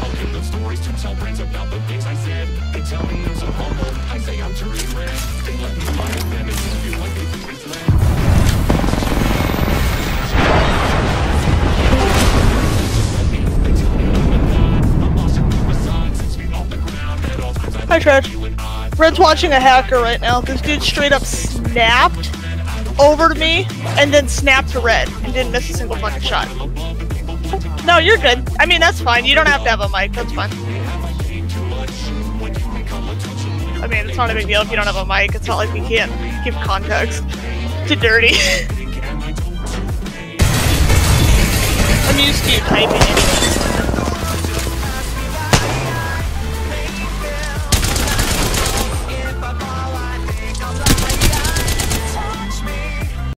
I'll give them stories to tell friends about the things I said. They tell me I'm so humble. I say I'm red. They let me them and feel like they. Hi, Trash. Red's watching a hacker right now. This dude straight up snapped over to me and then snapped to Red and didn't miss a single fucking shot. No, you're good. I mean, that's fine. You don't have to have a mic. That's fine. I mean, it's not a big deal if you don't have a mic. It's not like we can't give context to dirty. I'm used to typing.